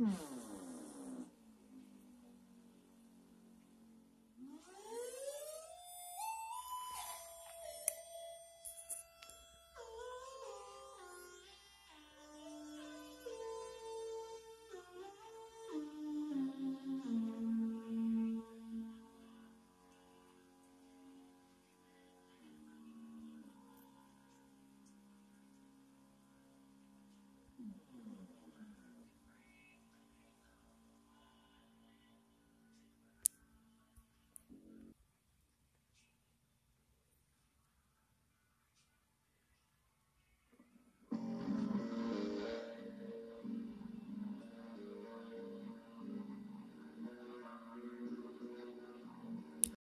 Hmm.